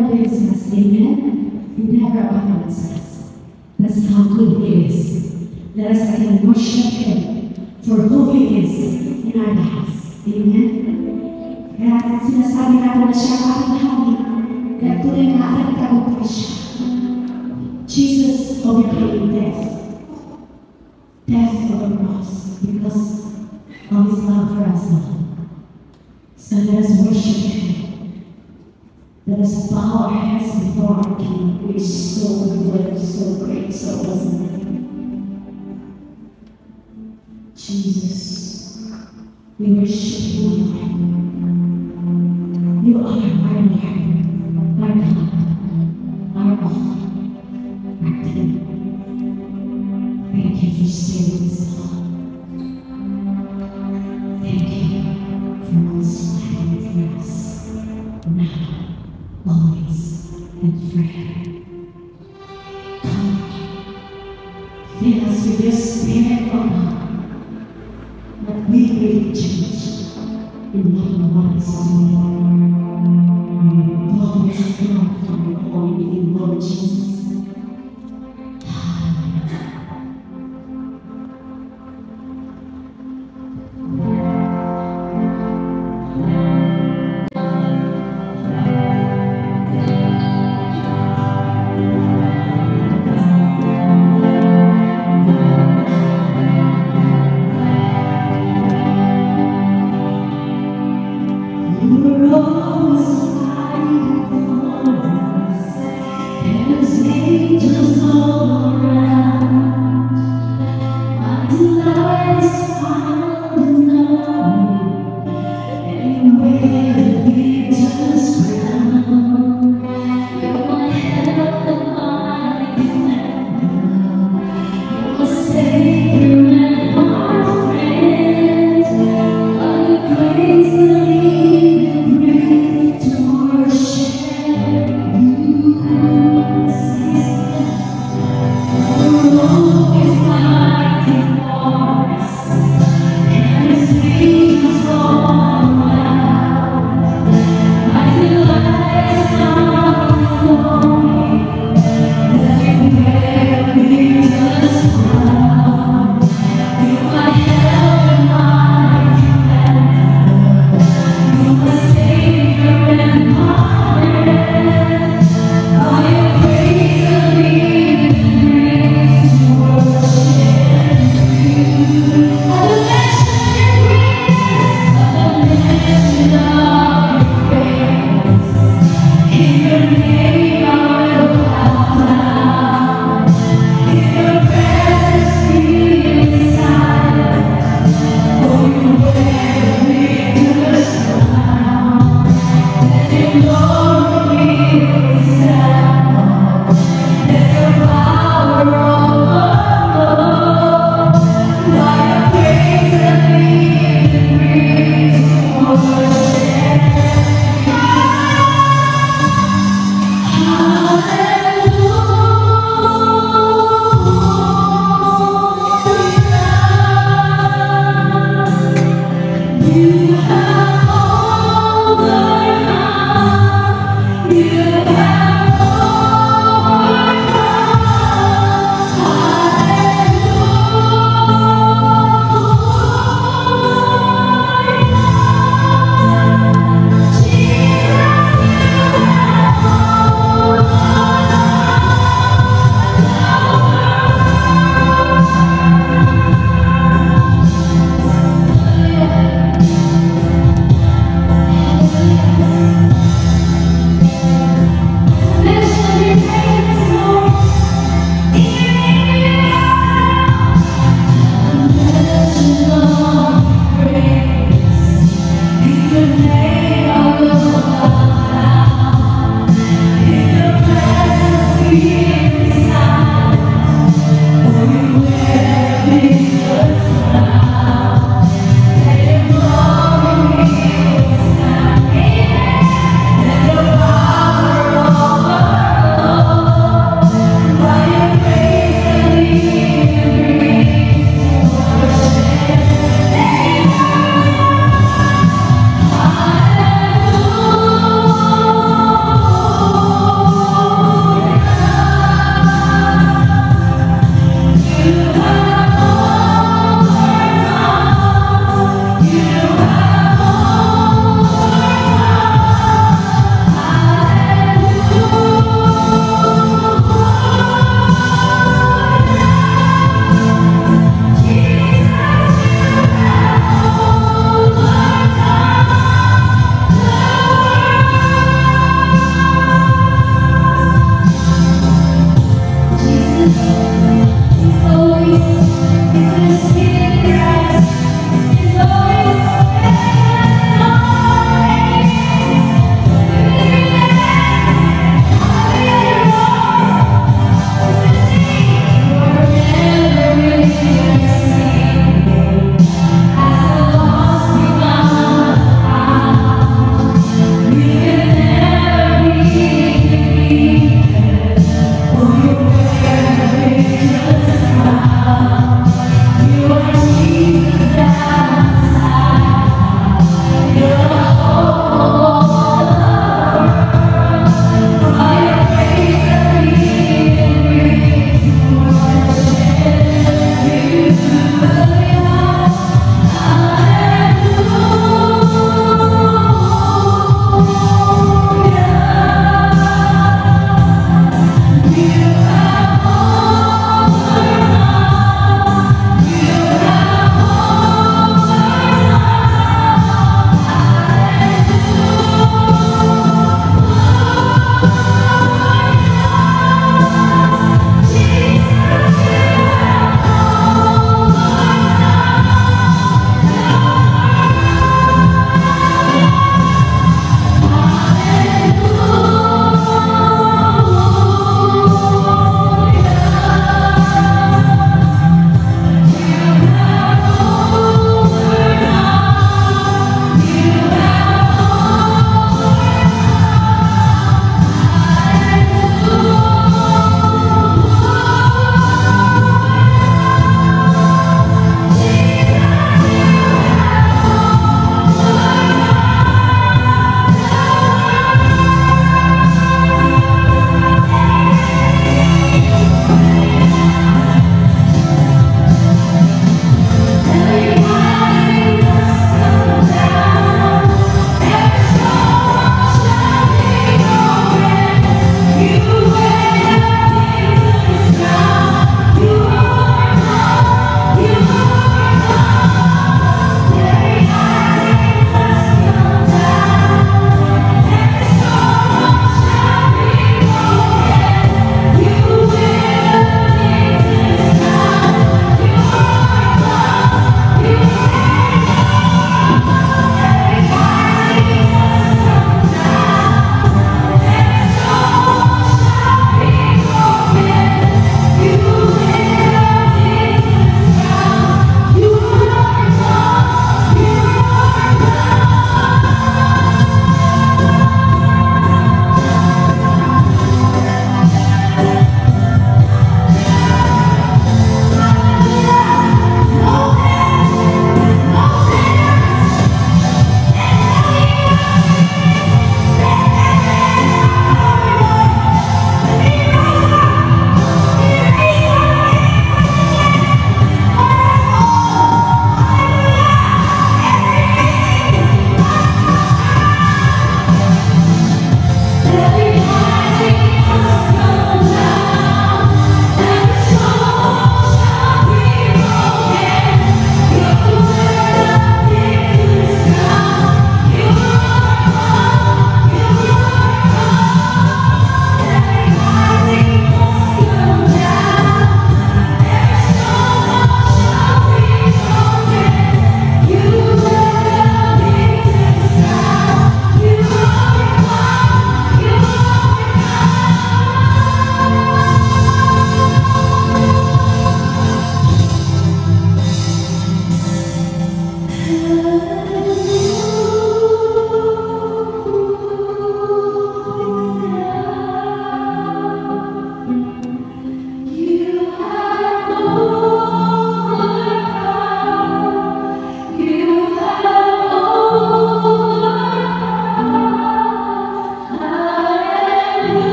us. Amen. He never abandons us. That's how good He is. Let us again worship Him for who He is in our lives. Amen. Kaya sinasabi natin na siya hari. Kaya tunay na ating tagumpay siya. Jesus overcame. Death on the cross because of His love for us all. So let us worship Him. Let us bow our heads before our King, who is so good, so great, so awesome. Jesus, we worship you, You are our Lord, our God, me as we just stand for God, that we will change in one another's life.